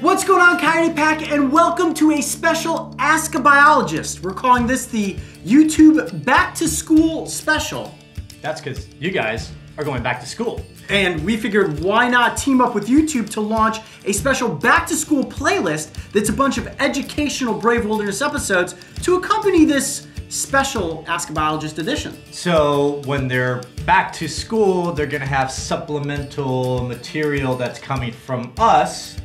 What's going on, Coyote Pack, and welcome to a special Ask a Biologist. We're calling this the YouTube Back to School Special. That's because you guys are going back to school. And we figured why not team up with YouTube to launch a special back to school playlist that's a bunch of educational Brave Wilderness episodes to accompany this special Ask a Biologist edition. So when they're back to school, they're gonna have supplemental material that's coming from us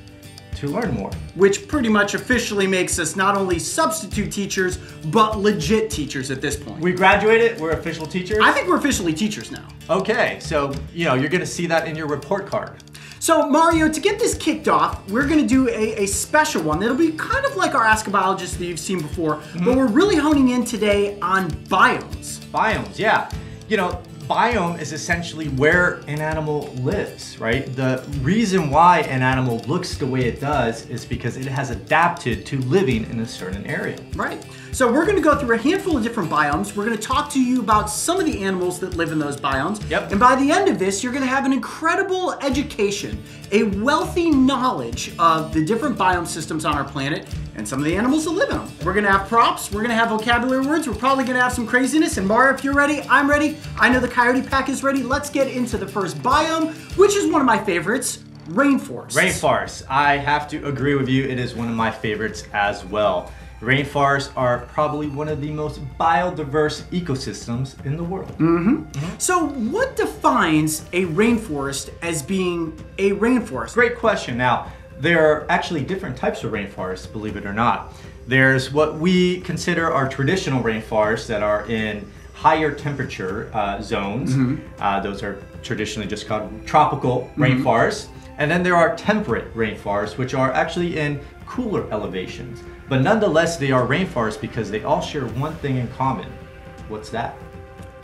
to learn more. Which pretty much officially makes us not only substitute teachers, but legit teachers at this point. We graduated, we're official teachers. I think we're officially teachers now. Okay, so you know, you're gonna see that in your report card. So Mario, to get this kicked off, we're gonna do a, a special one that'll be kind of like our Ask a Biologist that you've seen before, Mm-hmm. but we're really honing in today on biomes. Biomes, yeah. You know, biome is essentially where an animal lives, right? The reason why an animal looks the way it does is because it has adapted to living in a certain area. Right. So we're going to go through a handful of different biomes. We're going to talk to you about some of the animals that live in those biomes. Yep. And by the end of this, you're going to have an incredible education, a wealthy knowledge of the different biome systems on our planet and some of the animals that live in them. We're going to have props. We're going to have vocabulary words. We're probably going to have some craziness. And Mario, if you're ready, I'm ready. I know the Coyote Pack is ready. Let's get into the first biome, which is one of my favorites, rainforest. Rainforest. I have to agree with you. It is one of my favorites as well. Rainforests are probably one of the most biodiverse ecosystems in the world. So, what defines a rainforest as being a rainforest? Great question. Now, there are actually different types of rainforests, believe it or not. There's what we consider our traditional rainforests that are in higher temperature uh, zones. Uh, those are traditionally just called tropical rainforests. And then there are temperate rainforests, which are actually in cooler elevations. But nonetheless, they are rainforests because they all share one thing in common. What's that?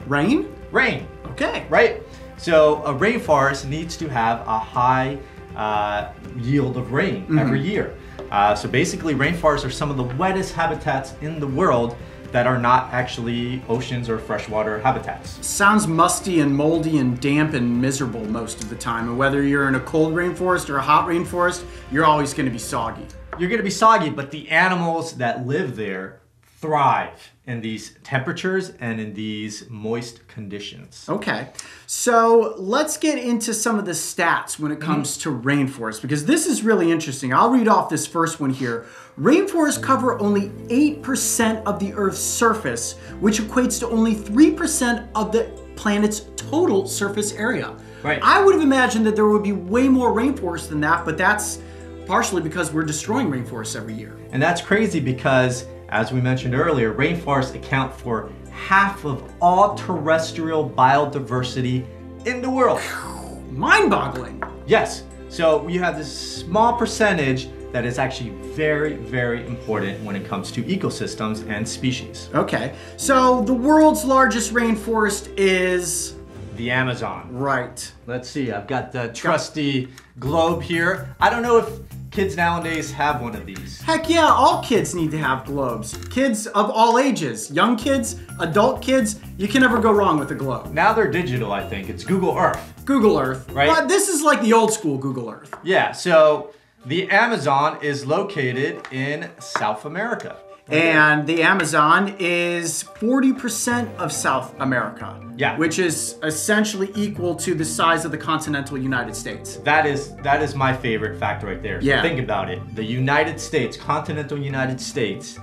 Rain? Rain Okay. right? So a rainforest needs to have a high uh, yield of rain every year. Uh, so basically, rainforests are some of the wettest habitats in the world that are not actually oceans or freshwater habitats. Sounds musty and moldy and damp and miserable most of the time. And whether you're in a cold rainforest or a hot rainforest, you're always going to be soggy. You're gonna be soggy, but the animals that live there thrive in these temperatures and in these moist conditions. Okay. So let's get into some of the stats when it mm-hmm. comes to rainforests because this is really interesting. I'll read off this first one here. Rainforests cover only 8% of the Earth's surface, which equates to only 3% of the planet's total surface area. Right. I would have imagined that there would be way more rainforests than that, but that's partially because we're destroying rainforests every year. And that's crazy because, as we mentioned earlier, rainforests account for half of all terrestrial biodiversity in the world. Mind boggling. Yes, so you have this small percentage that is actually very, very important when it comes to ecosystems and species. Okay. So the world's largest rainforest is. The Amazon. Right. Let's see, I've got the trusty globe here. I don't know if kids nowadays have one of these. Heck yeah, all kids need to have globes. Kids of all ages, young kids, adult kids, you can never go wrong with a globe. Now they're digital, I think. It's Google Earth. Google Earth. Right. But this is like the old school Google Earth. Yeah, so the Amazon is located in South America. And the Amazon is 40% of South America. Yeah. Which is essentially equal to the size of the continental United States. That is that is my favorite fact right there. So Yeah. Think about it. The United States, continental United States,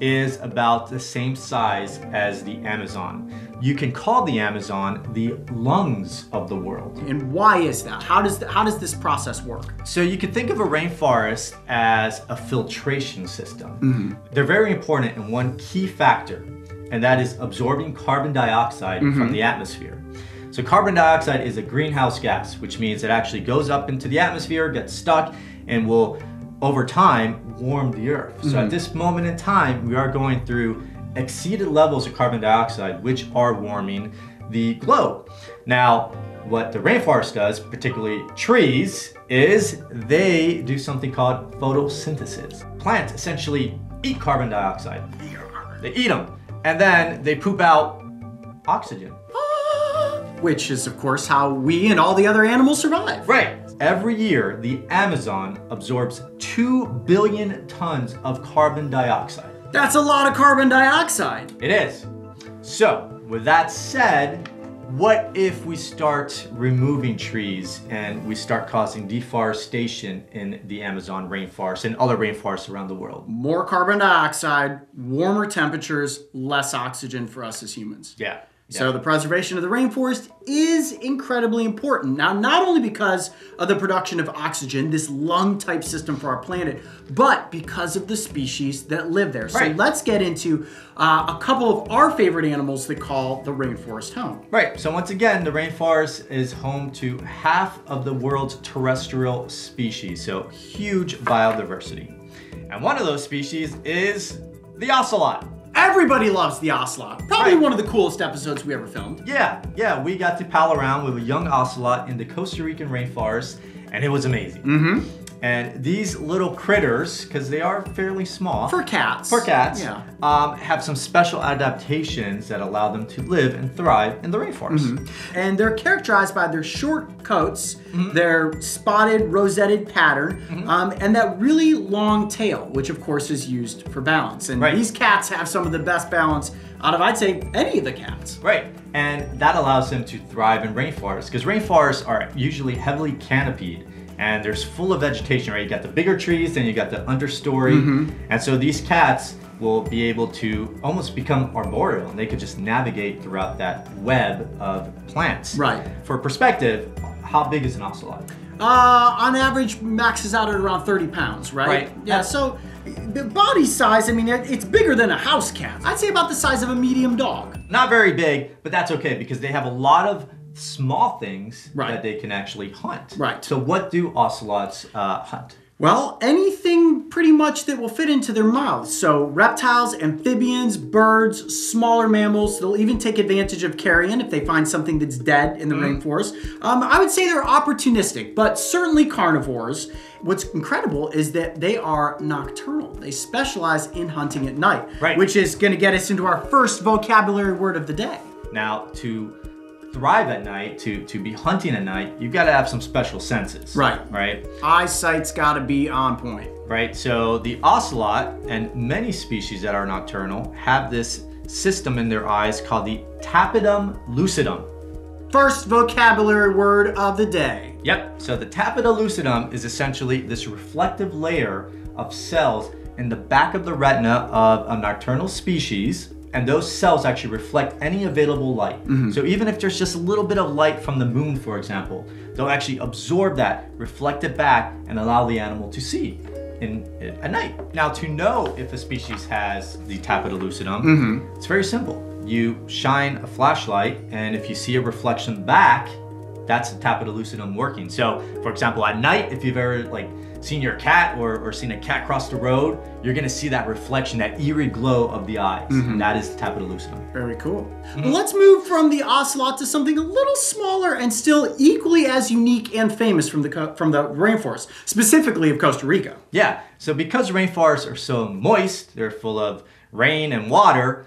is about the same size as the Amazon. You can call the Amazon the lungs of the world. And why is that? How does how does this process work? So you can think of a rainforest as a filtration system. Mm-hmm. They're very important in one key factor, and that is absorbing carbon dioxide from mm-hmm. the atmosphere. So carbon dioxide is a greenhouse gas, which means it actually goes up into the atmosphere, gets stuck, and will over time warm the earth. So at mm-hmm. this moment in time, we are going through exceeded levels of carbon dioxide, which are warming the globe. Now, what the rainforest does, particularly trees, is they do something called photosynthesis. Plants essentially eat carbon dioxide. They eat them, and then they poop out oxygen. Which is, of course, how we and all the other animals survive. Right. Every year the Amazon absorbs 2 billion tons of carbon dioxide. That's a lot of carbon dioxide. It is. So, with that said, what if we start removing trees and we start causing deforestation in the Amazon rainforest and other rainforests around the world? More carbon dioxide, warmer temperatures, less oxygen for us as humans. Yeah. So the preservation of the rainforest is incredibly important. Now, not only because of the production of oxygen, this lung type system for our planet, but because of the species that live there. So let's get into uh, a couple of our favorite animals that call the rainforest home. Right. So once again, the rainforest is home to half of the world's terrestrial species. So huge biodiversity. And one of those species is the ocelot. Everybody loves the ocelot. Probably Right. one of the coolest episodes we ever filmed. Yeah, yeah, we got to pal around with a young ocelot in the Costa Rican rainforest, and it was amazing. Mm-hmm. And these little critters, because they are fairly small, For cats. for cats, Yeah. um, have some special adaptations that allow them to live and thrive in the rainforest. Mm-hmm. And they're characterized by their short coats, Mm-hmm. their spotted, rosetted pattern, um, and that really long tail, which of course is used for balance. And Right. these cats have some of the best balance out of, I'd say, any of the cats. Right, and that allows them to thrive in rainforests because rainforests are usually heavily canopied and there's full of vegetation, right? You got the bigger trees, then you got the understory, Mm-hmm. and so these cats will be able to almost become arboreal and they could just navigate throughout that web of plants. Right. For perspective, how big is an ocelot? Uh, on average, maxes out at around 30 pounds, right? Right. Yeah, so the body size, I mean, it's bigger than a house cat. I'd say about the size of a medium dog. Not very big, but that's okay because they have a lot of small things Right. that they can actually hunt. Right. So what do ocelots uh, hunt? Well, anything pretty much that will fit into their mouths. So, reptiles, amphibians, birds, smaller mammals, they'll even take advantage of carrion if they find something that's dead in the rainforest. Um, I would say they're opportunistic, but certainly carnivores. What's incredible is that they are nocturnal. They specialize in hunting at night, Right. which is going to get us into our first vocabulary word of the day. Now, to thrive at night, to, to be hunting at night, you've got to have some special senses. Right. Right? Eyesight's got to be on point. Right. So the ocelot and many species that are nocturnal have this system in their eyes called the tapetum lucidum. First vocabulary word of the day. Yep. So the tapetum lucidum is essentially this reflective layer of cells in the back of the retina of a nocturnal species. And those cells actually reflect any available light. Mm-hmm. So even if there's just a little bit of light from the moon, for example, they'll actually absorb that, reflect it back, and allow the animal to see in at night. Now, to know if a species has the tapetum lucidum, mm-hmm. it's very simple. You shine a flashlight, and if you see a reflection back, that's the tapetum lucidum working. So, for example, at night, if you've ever like seen your cat or, or seen a cat cross the road, you're gonna see that reflection, that eerie glow of the eyes. And that is the tapetum lucidum. Very cool. Well, let's move from the ocelot to something a little smaller and still equally as unique and famous from the from the rainforest, specifically of Costa Rica. Yeah. So because rainforests are so moist, they're full of rain and water.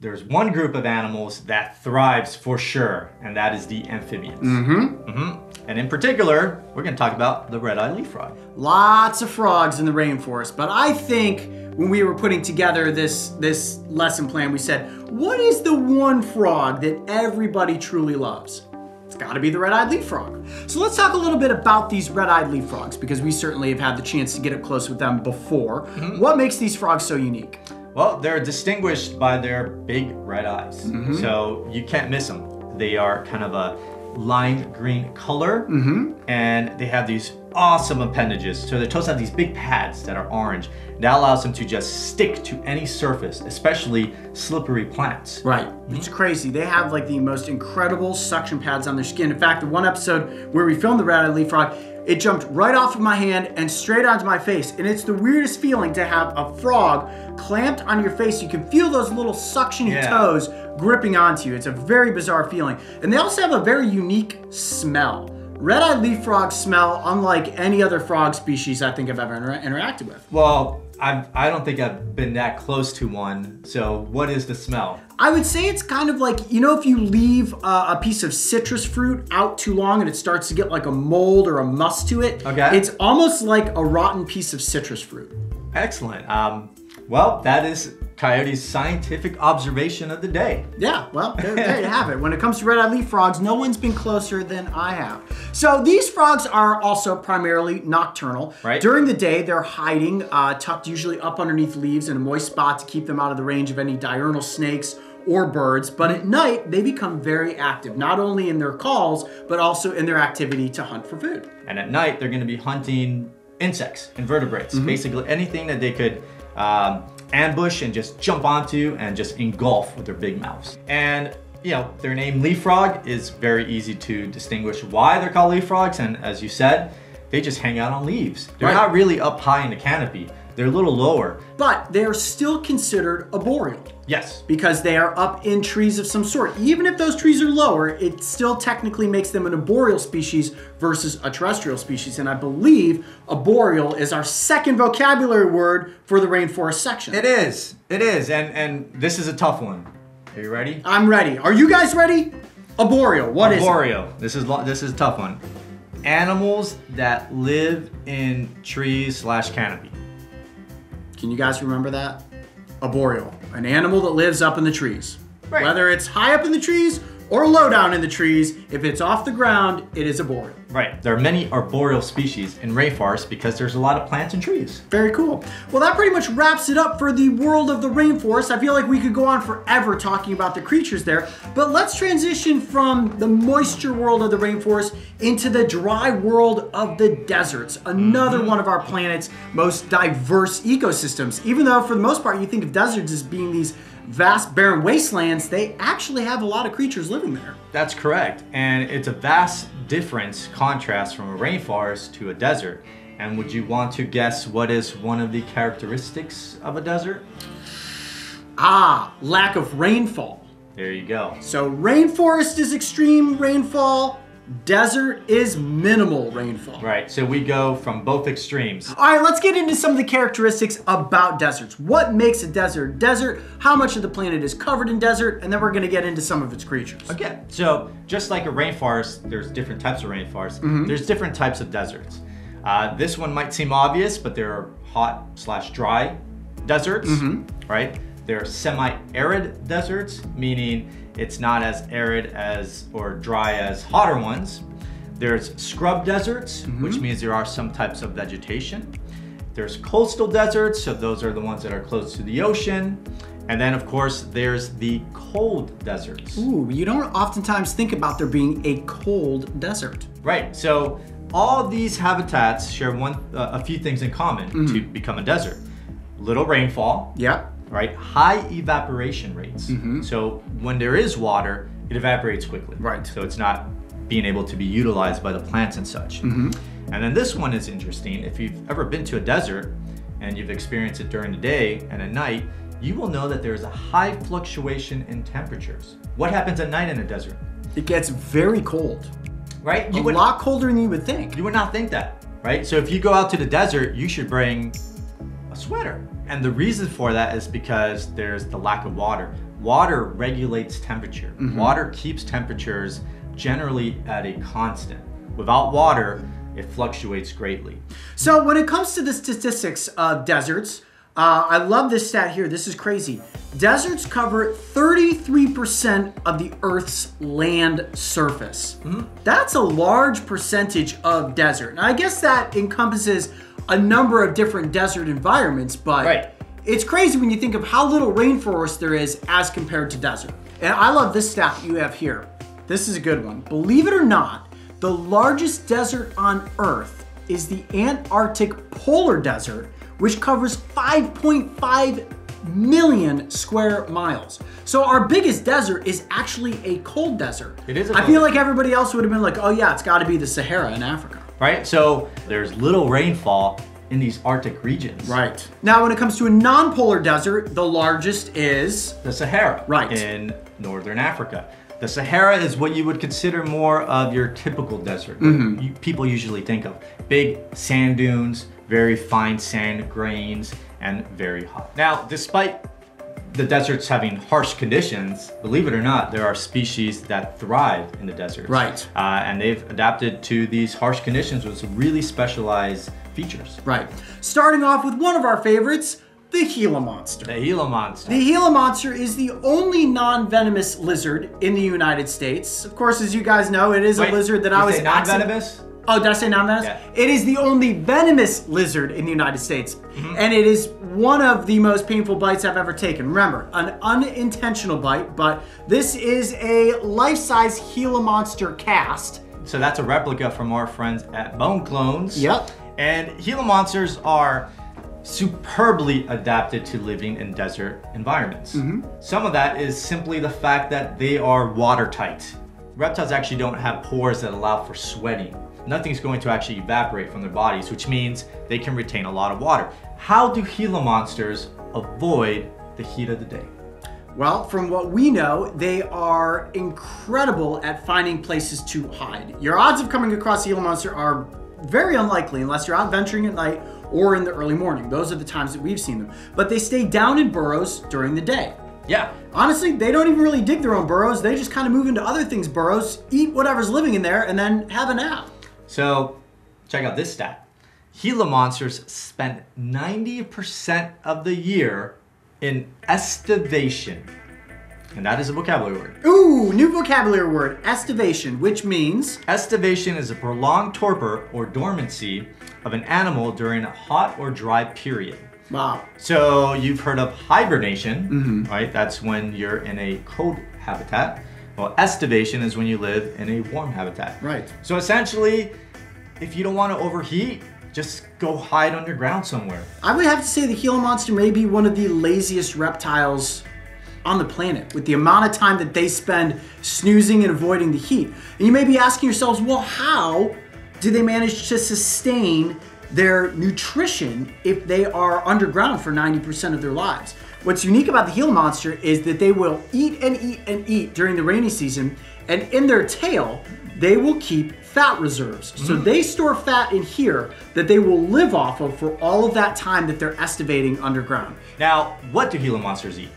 There's one group of animals that thrives for sure, and that is the amphibians. Mm-hmm. And in particular, we're going to talk about the red-eyed leaf frog. Lots of frogs in the rainforest, but I think when we were putting together this this lesson plan, we said, what is the one frog that everybody truly loves? It's got to be the red-eyed leaf frog. So let's talk a little bit about these red-eyed leaf frogs because we certainly have had the chance to get up close with them before. What makes these frogs so unique? Well, they're distinguished by their big red eyes, mm-hmm. so you can't miss them. They are kind of a lime green color, mm-hmm. and they have these awesome appendages. So their toes have these big pads that are orange. That allows them to just stick to any surface, especially slippery plants. Right. Mm-hmm. It's crazy. They have like the most incredible suction pads on their skin. In fact, the one episode where we filmed the red-eyed leaf frog, it jumped right off of my hand and straight onto my face. And it's the weirdest feeling to have a frog clamped on your face. You can feel those little suctiony Yeah. toes gripping onto you. It's a very bizarre feeling. And they also have a very unique smell. red-eyed leaf frogs smell unlike any other frog species I think I've ever inter- interacted with. Well, I've, I don't think I've been that close to one. So, what is the smell? I would say it's kind of like you know if you leave uh, a piece of citrus fruit out too long and it starts to get like a mold or a must to it. Okay. It's almost like a rotten piece of citrus fruit. Excellent. Um, well, that is Coyote's scientific observation of the day. Yeah, well, there, there you have it. When it comes to red-eyed leaf frogs, no one's been closer than I have. So these frogs are also primarily nocturnal. Right. During the day, they're hiding, uh, tucked usually up underneath leaves in a moist spot to keep them out of the range of any diurnal snakes or birds. But at night, they become very active, not only in their calls, but also in their activity to hunt for food. And at night, they're going to be hunting insects, invertebrates, basically anything that they could um, ambush and just jump onto and just engulf with their big mouths. And you know, their name leaf frog is very easy to distinguish why they're called leaf frogs. And as you said, they just hang out on leaves. They're Right. not really up high in the canopy. They're a little lower. But they are still considered arboreal. Yes. because they are up in trees of some sort. Even if those trees are lower, it still technically makes them an arboreal species versus a terrestrial species. And I believe arboreal is our second vocabulary word for the rainforest section. It is. It is. And and this is a tough one. Are you ready? I'm ready. Are you guys ready? Arboreal. What is it? Arboreal. This is this is a tough one. Animals that live in trees slash canopy. Can you guys remember that? Arboreal, an animal that lives up in the trees. Right. Whether it's high up in the trees or low down in the trees, if it's off the ground, it is arboreal. Right. There are many arboreal species in rainforests because there's a lot of plants and trees. Very cool. Well, that pretty much wraps it up for the world of the rainforest. I feel like we could go on forever talking about the creatures there, but let's transition from the moisture world of the rainforest into the dry world of the deserts, another mm-hmm. one of our planet's most diverse ecosystems. Even though, for the most part, you think of deserts as being these vast barren wastelands, they actually have a lot of creatures living there. That's correct. And it's a vast difference, contrast from a rainforest to a desert. And would you want to guess what is one of the characteristics of a desert? Ah, lack of rainfall. There you go. So rainforest is extreme rainfall, desert is minimal rainfall. Right. So we go from both extremes. All right, let's get into some of the characteristics about deserts. What makes a desert a desert? How much of the planet is covered in desert? And then we're going to get into some of its creatures. Okay, so just like a rainforest, there's different types of rainforests. There's different types of deserts. Uh, this one might seem obvious, but there are hot slash dry deserts, right? There are semi-arid deserts, meaning it's not as arid as or dry as hotter ones. There's scrub deserts, which means there are some types of vegetation. There's coastal deserts, so those are the ones that are close to the ocean. And then, of course, there's the cold deserts. Ooh, you don't oftentimes think about there being a cold desert. Right. So all these habitats share one uh, a few things in common to become a desert. Little rainfall, Yep. Right? High evaporation rates. Mm-hmm. So when there is water, it evaporates quickly. Right. So it's not being able to be utilized by the plants and such. Mm-hmm. And then this one is interesting. If you've ever been to a desert and you've experienced it during the day and at night, you will know that there is a high fluctuation in temperatures. What happens at night in a desert? It gets very cold. Right? You a lot colder than you would think. You would not think that, right? So if you go out to the desert, you should bring a sweater. And the reason for that is because there's the lack of water. Water regulates temperature. Mm-hmm. Water keeps temperatures generally at a constant. Without water, it fluctuates greatly. So when it comes to the statistics of deserts, uh, I love this stat here. This is crazy. Deserts cover 33% of the Earth's land surface. That's a large percentage of desert. Now, I guess that encompasses a number of different desert environments, but Right. it's crazy when you think of how little rainforest there is as compared to desert. And I love this stat you have here. This is a good one. Believe it or not, the largest desert on Earth is the Antarctic Polar Desert, which covers 5.5 million square miles. So our biggest desert is actually a cold desert. It is a I cold I feel like everybody else would have been like, oh yeah, it's got to be the Sahara in Africa. Right? So there's little rainfall in these Arctic regions. Right. Now, when it comes to a non-polar desert, the largest is The Sahara. Right. In northern Africa. The Sahara is what you would consider more of your typical desert. Mm-hmm. People usually think of big sand dunes, very fine sand grains, and very hot. Now, despite the deserts having harsh conditions, believe it or not, there are species that thrive in the desert. Right. Uh, and they've adapted to these harsh conditions with some really specialized features. Right. Starting off with one of our favorites, the Gila monster. The Gila monster. The Gila monster is the only non-venomous lizard in the United States. Of course, as you guys know, it is Wait, a lizard that I was non-venomous. Oh, did I say non-venomous? Yeah. It is the only venomous lizard in the United States, Mm-hmm. and it is one of the most painful bites I've ever taken. Remember, an unintentional bite, but this is a life-size Gila monster cast. So that's a replica from our friends at Bone Clones. Yep. And Gila monsters are superbly adapted to living in desert environments. Mm-hmm. Some of that is simply the fact that they are watertight. Reptiles actually don't have pores that allow for sweating. Nothing's going to actually evaporate from their bodies, which means they can retain a lot of water. How do Gila monsters avoid the heat of the day? Well, from what we know, they are incredible at finding places to hide. Your odds of coming across a Gila monster are very unlikely unless you're out venturing at night or in the early morning. Those are the times that we've seen them. But they stay down in burrows during the day. Yeah. Honestly, they don't even really dig their own burrows. They just kind of move into other things' burrows, eat whatever's living in there, and then have a nap. So, check out this stat. Gila monsters spend 90% of the year in estivation. And that is a vocabulary word. Ooh, new vocabulary word, estivation, which means Estivation is a prolonged torpor or dormancy of an animal during a hot or dry period. wow. So you've heard of hibernation, mm-hmm. right? That's when you're in a cold habitat. Well, estivation is when you live in a warm habitat. Right. So essentially, if you don't want to overheat, just go hide underground somewhere. I would have to say the Gila monster may be one of the laziest reptiles on the planet with the amount of time that they spend snoozing and avoiding the heat. And you may be asking yourselves, well, how do they manage to sustain their nutrition if they are underground for 90% of their lives? What's unique about the Gila monster is that they will eat and eat and eat during the rainy season, and in their tail, they will keep fat reserves. So mm. they store fat in here that they will live off of for all of that time that they're estivating underground. Now, what do Gila monsters eat?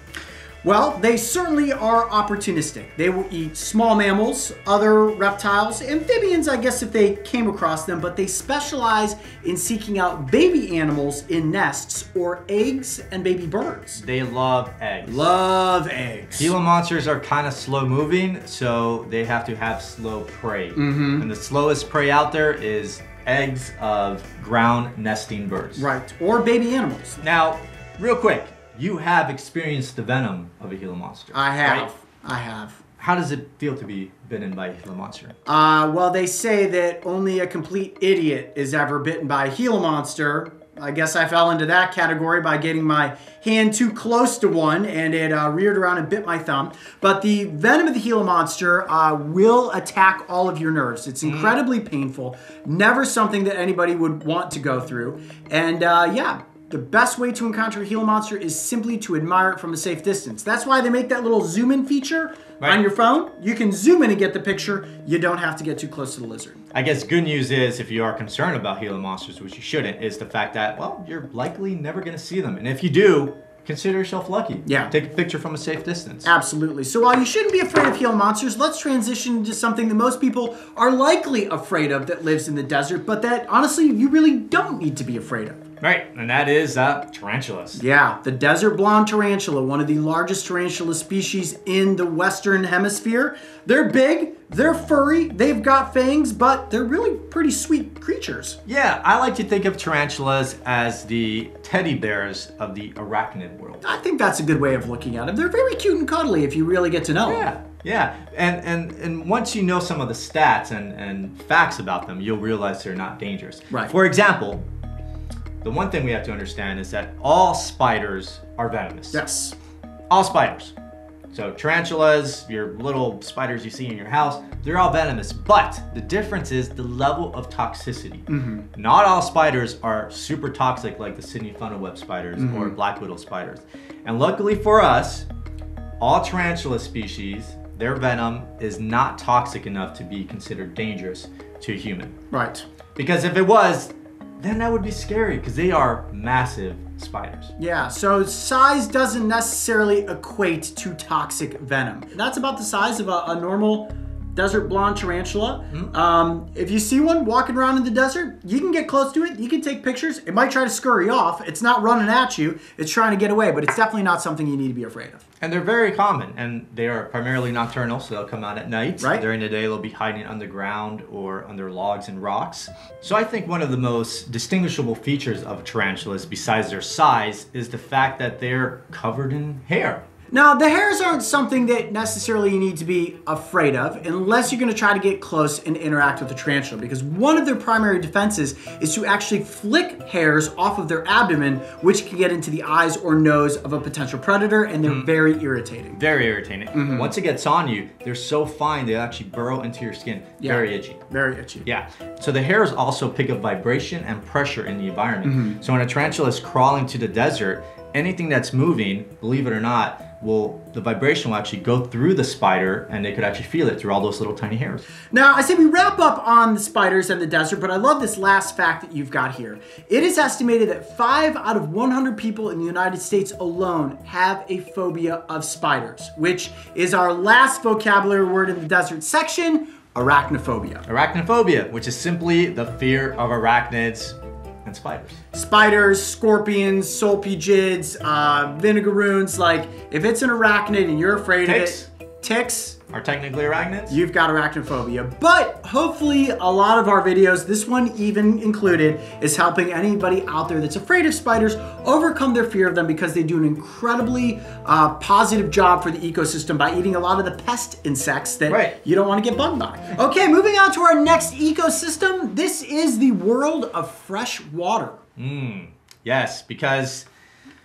Well, they certainly are opportunistic. They will eat small mammals, other reptiles, amphibians, I guess, if they came across them, but they specialize in seeking out baby animals in nests or eggs and baby birds. They love eggs. Love eggs. Gila monsters are kind of slow moving, so they have to have slow prey. Mm-hmm. And the slowest prey out there is eggs of ground nesting birds. Right, or baby animals. Now, real quick, you have experienced the venom of a Gila monster. I have. right? I have. How does it feel to be bitten by a Gila monster? Uh, well, they say that only a complete idiot is ever bitten by a Gila monster. I guess I fell into that category by getting my hand too close to one and it uh, reared around and bit my thumb. But the venom of the Gila monster uh, will attack all of your nerves. It's incredibly painful, never something that anybody would want to go through. And uh, yeah, the best way to encounter a Gila monster is simply to admire it from a safe distance. That's why they make that little zoom in feature Right. on your phone. You can zoom in and get the picture. You don't have to get too close to the lizard. I guess good news is, if you are concerned about Gila monsters, which you shouldn't, is the fact that, well, you're likely never going to see them. And if you do, consider yourself lucky. Yeah. Take a picture from a safe distance. Absolutely. So while you shouldn't be afraid of Gila monsters, let's transition to something that most people are likely afraid of that lives in the desert, but that honestly you really don't need to be afraid of. Right, and that is uh, tarantulas. Yeah, the desert blonde tarantula, one of the largest tarantula species in the western hemisphere. They're big, they're furry, they've got fangs, but they're really pretty sweet creatures. Yeah, I like to think of tarantulas as the teddy bears of the arachnid world. I think that's a good way of looking at them. They're very cute and cuddly if you really get to know them. Yeah, yeah, and and and once you know some of the stats and and facts about them, you'll realize they're not dangerous. Right. For example, the one thing we have to understand is that all spiders are venomous. Yes. All spiders. So tarantulas, your little spiders you see in your house, they're all venomous. But the difference is the level of toxicity. Mm-hmm. Not all spiders are super toxic like the Sydney funnel web spiders or mm-hmm. black widow spiders. And luckily for us, all tarantula species their venom is not toxic enough to be considered dangerous to a human. Right. Because if it was, then that would be scary because they are massive spiders. Yeah, so size doesn't necessarily equate to toxic venom. That's about the size of a, a normal desert blonde tarantula. Hmm? Um, if you see one walking around in the desert, you can get close to it. You can take pictures. It might try to scurry off. It's not running at you. It's trying to get away, but it's definitely not something you need to be afraid of. And they're very common, and they are primarily nocturnal, so they'll come out at night. Right. During the day, they'll be hiding underground or under logs and rocks. So I think one of the most distinguishable features of tarantulas, besides their size, is the fact that they're covered in hair. Now, the hairs aren't something that necessarily you need to be afraid of unless you're going to try to get close and interact with the tarantula because one of their primary defenses is to actually flick hairs off of their abdomen, which can get into the eyes or nose of a potential predator, and they're very irritating. Very irritating. Mm-hmm. Once it gets on you, they're so fine they actually burrow into your skin. Yeah. Very itchy. Very itchy. Yeah. So the hairs also pick up vibration and pressure in the environment. Mm-hmm. So when a tarantula is crawling to the desert, anything that's moving, believe it or not, will the vibration will actually go through the spider and they could actually feel it through all those little tiny hairs. Now, I say we wrap up on the spiders and the desert, but I love this last fact that you've got here. It is estimated that 5 out of 100 people in the United States alone have a phobia of spiders, which is our last vocabulary word in the desert section arachnophobia. Arachnophobia, which is simply the fear of arachnids and spiders. Spiders, scorpions, solpugids, uh, vinegaroons, like if it's an arachnid and you're afraid Ticks. of it, ticks, Are technically arachnids? you've got arachnophobia. But hopefully, a lot of our videos, this one even included, is helping anybody out there that's afraid of spiders overcome their fear of them because they do an incredibly uh, positive job for the ecosystem by eating a lot of the pest insects that Right. you don't want to get bugged by. Okay, moving on to our next ecosystem. This is the world of fresh water. yes, because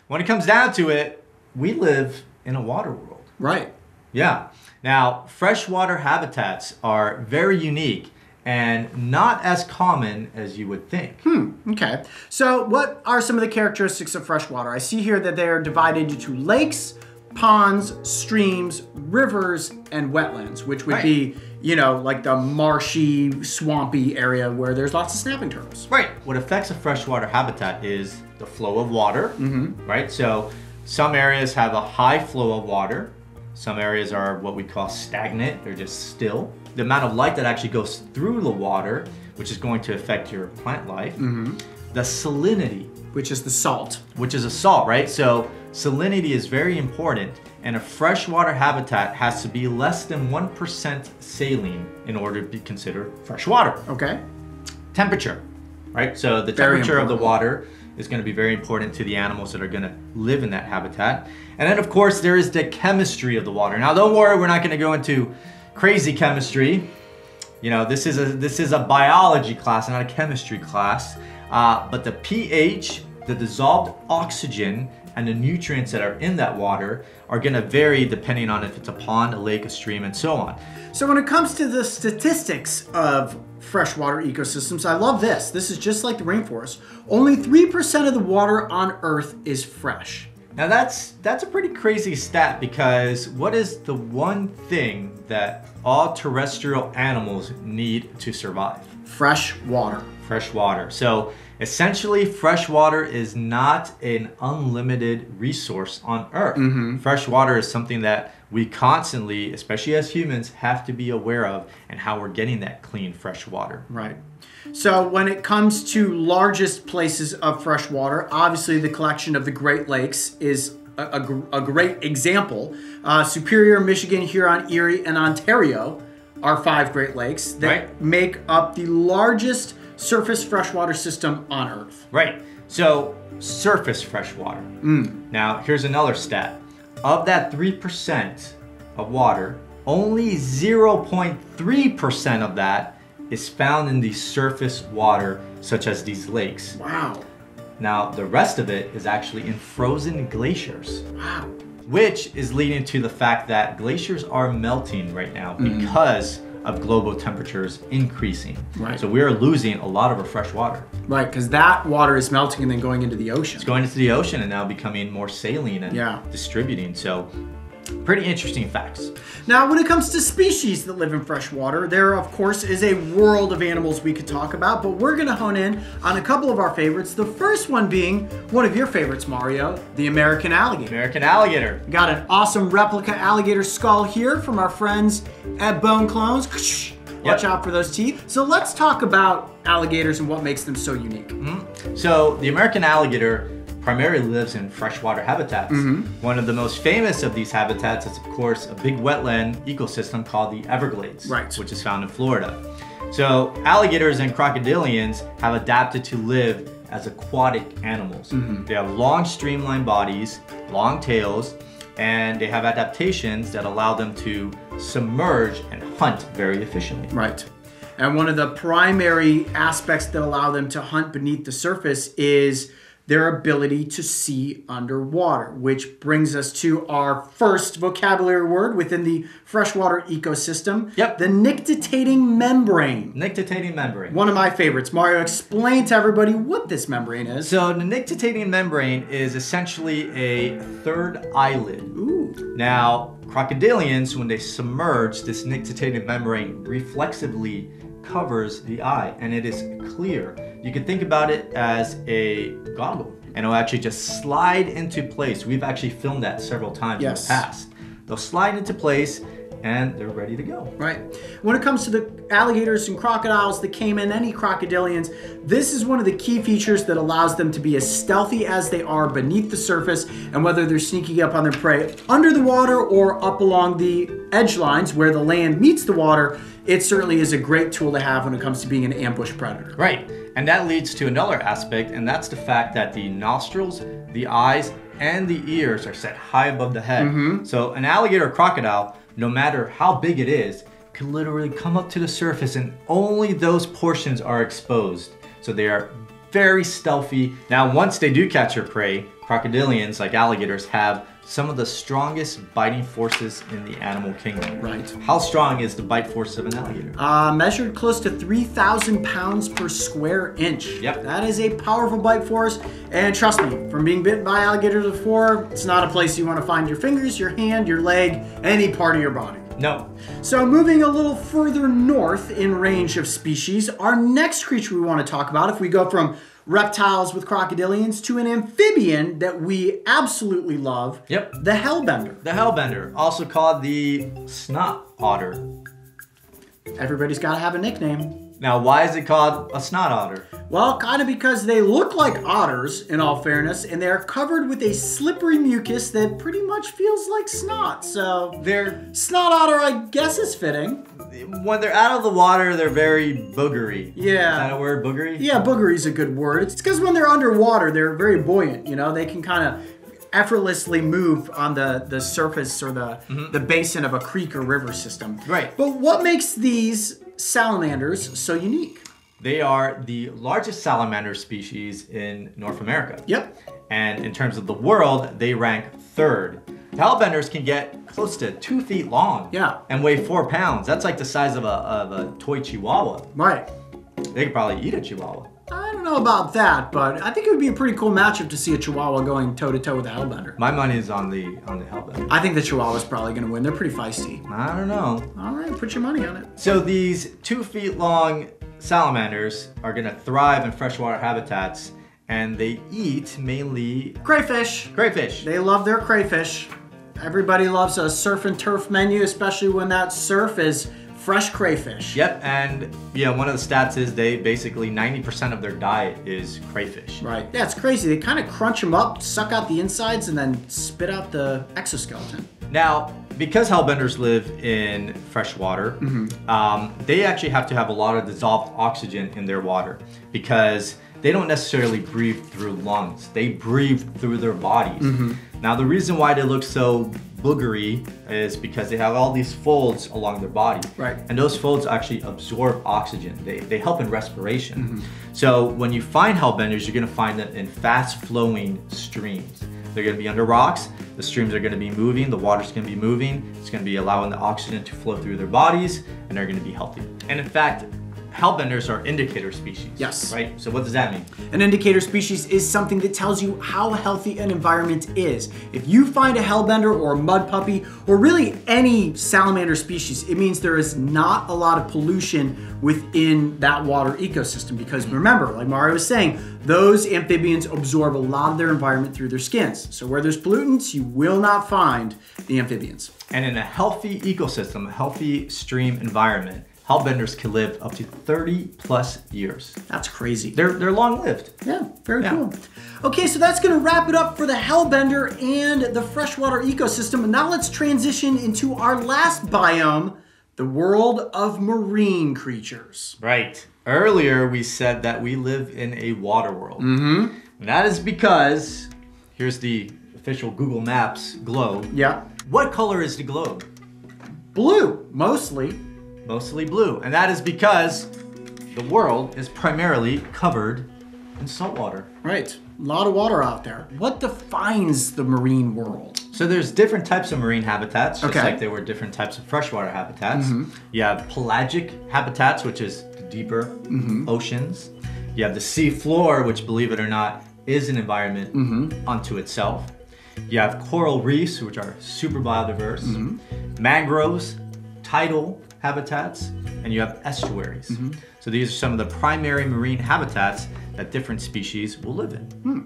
when it comes down to it, we live in a water world. Right. Yeah. Now, freshwater habitats are very unique and not as common as you would think. Hmm, okay. So, what are some of the characteristics of freshwater? I see here that they are divided into lakes, ponds, streams, rivers, and wetlands, which would Right. be, you know, like the marshy, swampy area where there's lots of snapping turtles. Right. What affects a freshwater habitat is the flow of water, right? So some areas have a high flow of water. Some areas are what we call stagnant, they're just still. The amount of light that actually goes through the water, which is going to affect your plant life. Mm-hmm. The salinity, Which is the salt. which is a salt, right? So salinity is very important, and a freshwater habitat has to be less than 1% saline in order to be considered freshwater Okay. temperature, right? So the Very temperature of the water is going to be very important to the animals that are going to live in that habitat. And then, of course, there is the chemistry of the water. Now, don't worry, we're not going to go into crazy chemistry. You know, this is a this is a biology class, not a chemistry class. Uh, but the pH, the dissolved oxygen, and the nutrients that are in that water are going to vary depending on if it's a pond, a lake, a stream, and so on. So, when it comes to the statistics of freshwater ecosystems, I love this. This is just like the rainforest. Only 3% of the water on Earth is fresh. Now that's that's a pretty crazy stat because what is the one thing that all terrestrial animals need to survive? Fresh water. Fresh water. So essentially fresh water is not an unlimited resource on earth. Fresh water is something that we constantly, especially as humans, have to be aware of and how we're getting that clean fresh water. Right. So when it comes to largest places of fresh water, obviously the collection of the Great Lakes is a, a a great example. Uh, Superior, Michigan, Huron, Erie, and Ontario are five Great Lakes that Right. make up the largest surface freshwater system on Earth. Right. So surface fresh water. Mm. Now here's another stat. Of that 3% of water, only 0.3% of that is found in the surface water, such as these lakes. Wow. Now the rest of it is actually in frozen glaciers. Wow. Which is leading to the fact that glaciers are melting right now mm. because of global temperatures increasing. Right. So we are losing a lot of our fresh water. Right, because that water is melting and then going into the ocean. It's going into the ocean and now becoming more saline and Yeah. distributing. So Pretty interesting facts. Now, when it comes to species that live in fresh water, there, of course, is a world of animals we could talk about, but we're going to hone in on a couple of our favorites. The first one being one of your favorites, Mario, the American alligator. American alligator. Got an awesome replica alligator skull here from our friends at Bone Clones. Watch Yep. out for those teeth. So let's talk about alligators and what makes them so unique. Mm-hmm. So the American alligator primarily lives in freshwater habitats. Mm-hmm. One of the most famous of these habitats is, of course, a big wetland ecosystem called the Everglades, Right. which is found in Florida. So alligators and crocodilians have adapted to live as aquatic animals. Mm-hmm. They have long streamlined bodies, long tails, and they have adaptations that allow them to submerge and hunt very efficiently. Right. And one of the primary aspects that allow them to hunt beneath the surface is their ability to see underwater, which brings us to our first vocabulary word within the freshwater ecosystem. Yep. The nictitating membrane. Nictitating membrane. One of my favorites. Mario, explain to everybody what this membrane is. So the nictitating membrane is essentially a third eyelid. Ooh. Now, crocodilians, when they submerge, this nictitating membrane reflexively covers the eye and it is clear. You can think about it as a goggle and it'll actually just slide into place. We've actually filmed that several times Yes. in the past. They'll slide into place and they're ready to go. Right. When it comes to the alligators and crocodiles, the caiman, any crocodilians, this is one of the key features that allows them to be as stealthy as they are beneath the surface, and whether they're sneaking up on their prey under the water or up along the edge lines where the land meets the water, it certainly is a great tool to have when it comes to being an ambush predator. Right. And that leads to another aspect, and that's the fact that the nostrils, the eyes, and the ears are set high above the head. Mm-hmm. So an alligator or crocodile, no matter how big it is, can literally come up to the surface and only those portions are exposed. So they are very stealthy. Now, once they do catch their prey, crocodilians, like alligators, have some of the strongest biting forces in the animal kingdom. Right. How strong is the bite force of an alligator? Uh, measured close to 3,000 pounds per square inch. Yep. That is a powerful bite force. And trust me, from being bitten by alligators before, it's not a place you want to find your fingers, your hand, your leg, any part of your body. No. So, moving a little further north in range of species, our next creature we want to talk about, if we go from reptiles with crocodilians to an amphibian that we absolutely love, Yep. the hellbender. The hellbender, also called the snot otter. Everybody's got to have a nickname. Now, why is it called a snot otter? Well, kind of because they look like otters, in all fairness, and they are covered with a slippery mucus that pretty much feels like snot. So, They're snot otter, I guess, is fitting. when they're out of the water, they're very boogery. Yeah. Is that a word, boogery? Yeah, boogery's a good word. It's because when they're underwater, they're very buoyant. You know, they can kind of effortlessly move on the, the surface or the, mm-hmm. the basin of a creek or river system. Right. But what makes these salamanders so unique? They are the largest salamander species in North America. Yep. And in terms of the world, they rank third. Hellbenders can get close to two feet long. Yeah. And weigh four pounds. That's like the size of a, of a toy chihuahua. Right. They could probably eat a chihuahua. I don't know about that, but I think it would be a pretty cool matchup to see a Chihuahua going toe to toe with a Hellbender. My money is on the on the hellbender. I think the Chihuahua's probably going to win. They're pretty feisty. I don't know. All right, put your money on it. So these two feet long salamanders are gonna thrive in freshwater habitats and they eat mainly Crayfish. crayfish. They love their crayfish. Everybody loves a surf and turf menu, especially when that surf is fresh crayfish. Yep, and yeah, one of the stats is they basically 90% of their diet is crayfish. Right. Yeah, it's crazy. They kind of crunch them up, suck out the insides, and then spit out the exoskeleton. Now, because hellbenders live in fresh water, um, they actually have to have a lot of dissolved oxygen in their water because they don't necessarily breathe through lungs. They breathe through their bodies. Now, the reason why they look so boogery is because they have all these folds along their body. Right. And those folds actually absorb oxygen. They, they help in respiration. Mm-hmm. So when you find hellbenders, you're gonna find them in fast flowing streams. They're gonna be under rocks, the streams are gonna be moving, the water's gonna be moving, it's gonna be allowing the oxygen to flow through their bodies, and they're gonna be healthy. And in fact, hellbenders are indicator species. Yes. Right? So what does that mean? An indicator species is something that tells you how healthy an environment is. If you find a hellbender or a mud puppy, or really any salamander species, it means there is not a lot of pollution within that water ecosystem. Because mm-hmm. remember, like Mario was saying, those amphibians absorb a lot of their environment through their skins. So where there's pollutants, you will not find the amphibians. And in a healthy ecosystem, a healthy stream environment, hellbenders can live up to 30 plus years. That's crazy. They're, they're long lived. Yeah, very Yeah. cool. Okay, so that's gonna wrap it up for the hellbender and the freshwater ecosystem. And now let's transition into our last biome, the world of marine creatures. Right. Earlier, we said that we live in a water world. Mm-hmm. And that is because, here's the official Google Maps globe. Yeah. What color is the globe? Blue, mostly. Mostly blue. And that is because the world is primarily covered in salt water. Right. A lot of water out there. What defines the marine world? So there's different types of marine habitats, just Okay. like there were different types of freshwater habitats. Mm-hmm. You have pelagic habitats, which is the deeper mm-hmm. oceans. You have the sea floor, which, believe it or not, is an environment mm-hmm. unto itself. You have coral reefs, which are super biodiverse. Mangroves, tidal habitats, and you have estuaries. Mm-hmm. So these are some of the primary marine habitats that different species will live in. Hmm.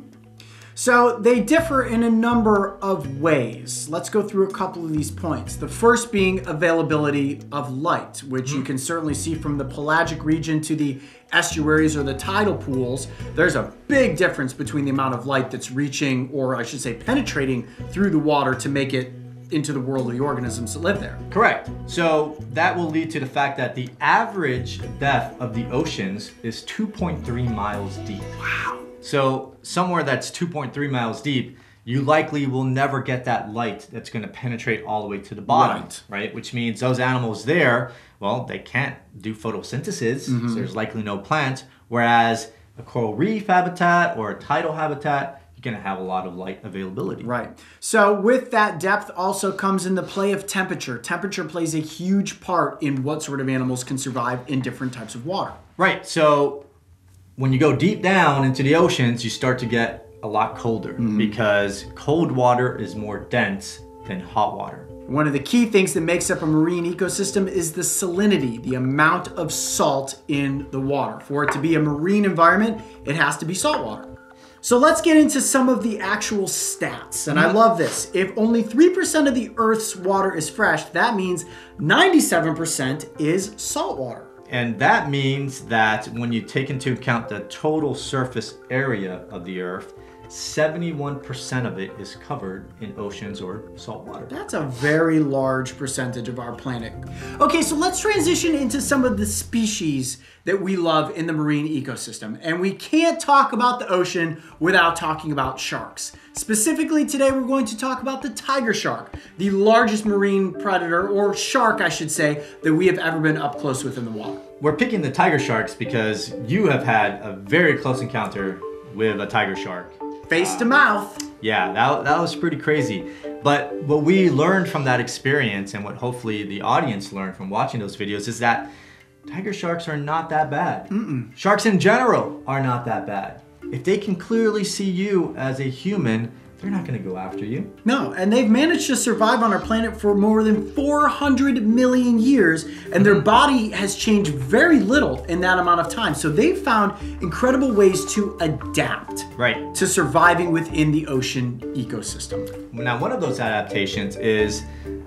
So they differ in a number of ways. Let's go through a couple of these points. The first being availability of light, which you hmm. can certainly see from the pelagic region to the estuaries or the tidal pools. There's a big difference between the amount of light that's reaching, or I should say, penetrating through the water to make it into the world of the organisms that live there. Correct. So that will lead to the fact that the average depth of the oceans is 2.3 miles deep. Wow. So somewhere that's 2.3 miles deep, you likely will never get that light that's going to penetrate all the way to the bottom, Right. right? Which means those animals there, well, they can't do photosynthesis, so mm-hmm. there's likely no plants. Whereas a coral reef habitat or a tidal habitat, you're going to have a lot of light availability. Right. So with that depth also comes in the play of temperature. Temperature plays a huge part in what sort of animals can survive in different types of water. Right. So when you go deep down into the oceans, you start to get a lot colder mm-hmm. because cold water is more dense than hot water. One of the key things that makes up a marine ecosystem is the salinity, the amount of salt in the water. For it to be a marine environment, it has to be salt water. So let's get into some of the actual stats. And I mm-hmm. love this. If only 3% of the Earth's water is fresh, that means 97% is salt water. And that means that when you take into account the total surface area of the Earth, 71% of it is covered in oceans or salt water. That's a very large percentage of our planet. Okay, so let's transition into some of the species that we love in the marine ecosystem. And we can't talk about the ocean without talking about sharks. Specifically, today we're going to talk about the tiger shark, the largest marine predator, or shark, I should say, that we have ever been up close with in the water. We're picking the tiger sharks because you have had a very close encounter with a tiger shark. Face to mouth. Yeah, that, that was pretty crazy. But what we learned from that experience and what hopefully the audience learned from watching those videos is that tiger sharks are not that bad. Sharks in general are not that bad. If they can clearly see you as a human, they're not going to go after you. No, and they've managed to survive on our planet for more than 400 million years, and their mm-hmm. body has changed very little in that amount of time. So they've found incredible ways to adapt Right. to surviving within the ocean ecosystem. Now, one of those adaptations is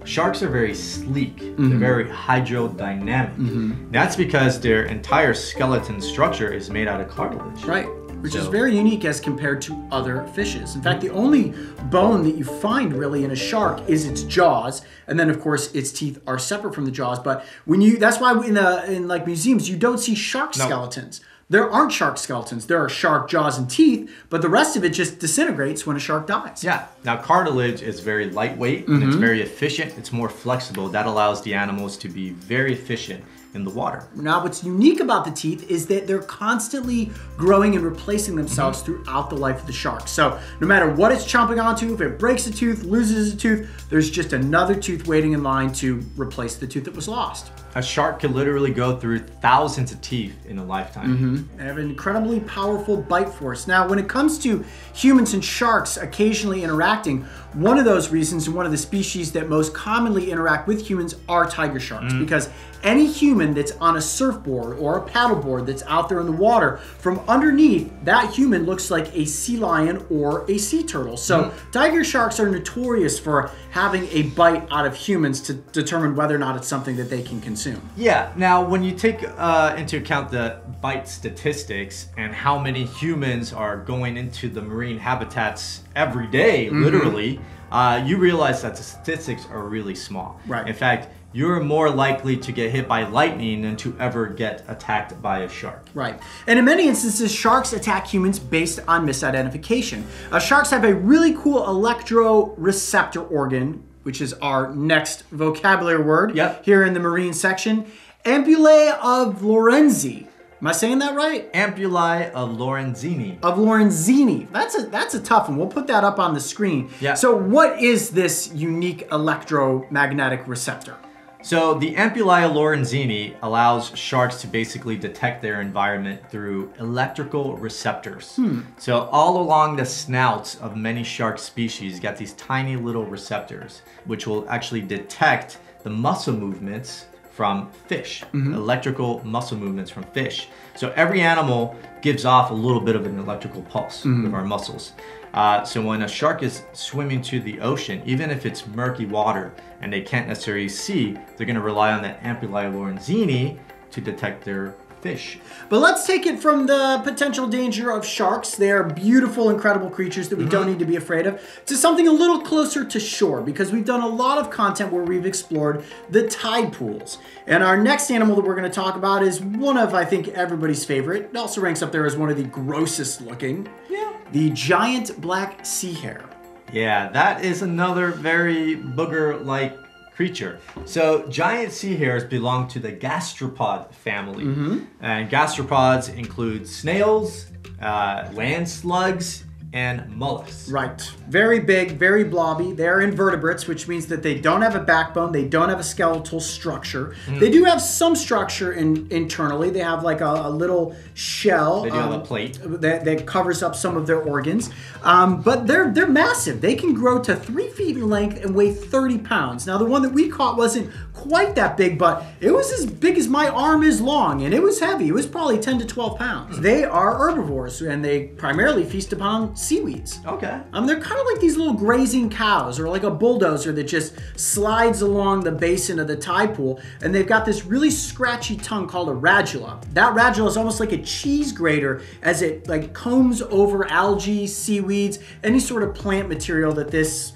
sharks are very sleek. They're mm-hmm. very hydrodynamic. Mm-hmm. That's because their entire skeleton structure is made out of cartilage. Right. Which is very unique as compared to other fishes. In fact, the only bone that you find really in a shark is its jaws, and then of course its teeth are separate from the jaws. But when you, that's why in the in like museums you don't see shark No. skeletons. There aren't shark skeletons. There are shark jaws and teeth, but the rest of it just disintegrates when a shark dies. Yeah. Now, cartilage is very lightweight and it's mm-hmm. very efficient. It's more flexible. That allows the animals to be very efficient in the water. Now, what's unique about the teeth is that they're constantly growing and replacing themselves mm-hmm. throughout the life of the shark. So, no matter what it's chomping onto, if it breaks a tooth, loses a tooth, there's just another tooth waiting in line to replace the tooth that was lost. A shark could literally go through thousands of teeth in a lifetime. They have an incredibly powerful bite force. Now, when it comes to humans and sharks occasionally interacting, one of those reasons and one of the species that most commonly interact with humans are tiger sharks mm. because any human that's on a surfboard or a paddleboard that's out there in the water, from underneath, that human looks like a sea lion or a sea turtle. So, mm-hmm. tiger sharks are notorious for having a bite out of humans to determine whether or not it's something that they can consume. Yeah. Now, when you take uh, into account the bite statistics and how many humans are going into the marine habitats every day, Mm-hmm. literally, uh, you realize that the statistics are really small. Right. In fact, you're more likely to get hit by lightning than to ever get attacked by a shark. Right. And in many instances, sharks attack humans based on misidentification. Uh, sharks have a really cool electroreceptor organ, which is our next vocabulary word Yep. here in the marine section. Ampullae of Lorenzi. Am I saying that right? Ampullae of Lorenzini. Of Lorenzini. That's a that's a tough one. We'll put that up on the screen. Yeah. So what is this unique electromagnetic receptor? So the Ampullae lorenzini allows sharks to basically detect their environment through electrical receptors. Hmm. So all along the snouts of many shark species, got these tiny little receptors, which will actually detect the muscle movements from fish, electrical muscle movements from fish. So every animal gives off a little bit of an electrical pulse with our muscles. Uh, so when a shark is swimming to the ocean, even if it's murky water and they can't necessarily see, they're going to rely on that ampullae lorenzini to detect their fish. But let's take it from the potential danger of sharks. They are beautiful, incredible creatures that we don't mm-hmm. need to be afraid of, to something a little closer to shore because we've done a lot of content where we've explored the tide pools. And our next animal that we're going to talk about is one of, I think, everybody's favorite. It also ranks up there as one of the grossest looking. Yeah. The giant black sea hare. Yeah, that is another very booger-like creature. So giant sea hares belong to the gastropod family. And gastropods include snails, uh, land slugs, and mollusks. Right. Very big, very blobby. They're invertebrates, which means that they don't have a backbone. They don't have a skeletal structure. Mm-hmm. They do have some structure in, internally. They have like a, a little shell. They do have a um, plate. That, that covers up some of their organs. Um, but they're they're massive. They can grow to three feet in length and weigh 30 pounds. Now the one that we caught wasn't quite that big, but it was as big as my arm is long, and it was heavy. It was probably 10 to 12 pounds. They are herbivores, and they primarily feast upon seaweeds. Okay. Um, they're kind of like these little grazing cows, or like a bulldozer that just slides along the basin of the tide pool, and they've got this really scratchy tongue called a radula. That radula is almost like a cheese grater as it like combs over algae, seaweeds, any sort of plant material that this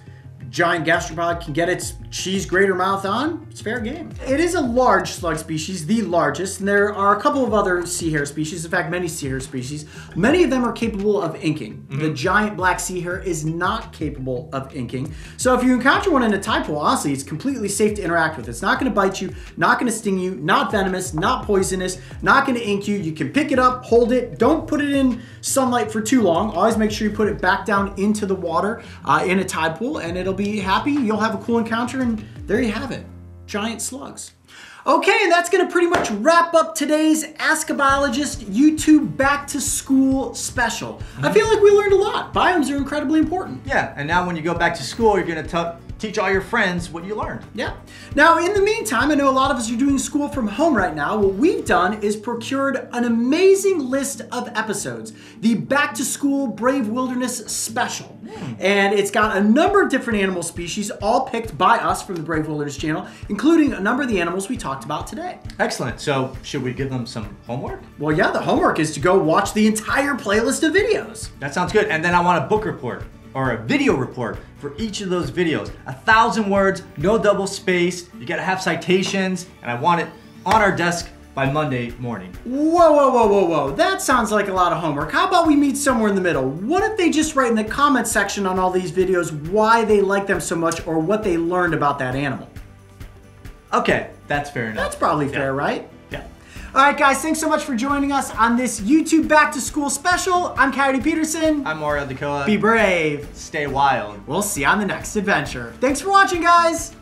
giant gastropod can get its cheese grater mouth on, it's fair game. It is a large slug species, the largest, and there are a couple of other sea hare species, in fact, many sea hare species. Many of them are capable of inking. The giant black sea hare is not capable of inking. So if you encounter one in a tide pool, honestly, it's completely safe to interact with. It's not gonna bite you, not gonna sting you, not venomous, not poisonous, not gonna ink you. You can pick it up, hold it, don't put it in sunlight for too long. Always make sure you put it back down into the water uh, in a tide pool and it'll be happy. You'll have a cool encounter and there you have it. Giant slugs. Okay, and that's gonna pretty much wrap up today's Ask a Biologist YouTube Back to School special. I mm-hmm. feel like we learned a lot. Biomes are incredibly important. Yeah, and now when you go back to school, you're gonna teach all your friends what you learned. Yeah. Now, in the meantime, I know a lot of us are doing school from home right now. What we've done is procured an amazing list of episodes, the Back to School Brave Wilderness Special. Hmm. And it's got a number of different animal species, all picked by us from the Brave Wilderness channel, including a number of the animals we talked about today. Excellent. So should we give them some homework? Well, yeah, the homework is to go watch the entire playlist of videos. That sounds good. And then I want a book report or a video report for each of those videos. A thousand words, no double space. You gotta have citations, and I want it on our desk by Monday morning. Whoa, whoa, whoa, whoa, whoa. That sounds like a lot of homework. How about we meet somewhere in the middle? What if they just write in the comment section on all these videos why they like them so much or what they learned about that animal? Okay, that's fair enough. That's probably fair, right? All right, guys, thanks so much for joining us on this YouTube Back to School special. I'm Coyote Peterson. I'm Mario Aldecoa. Be brave. Stay wild. We'll see you on the next adventure. Thanks for watching, guys.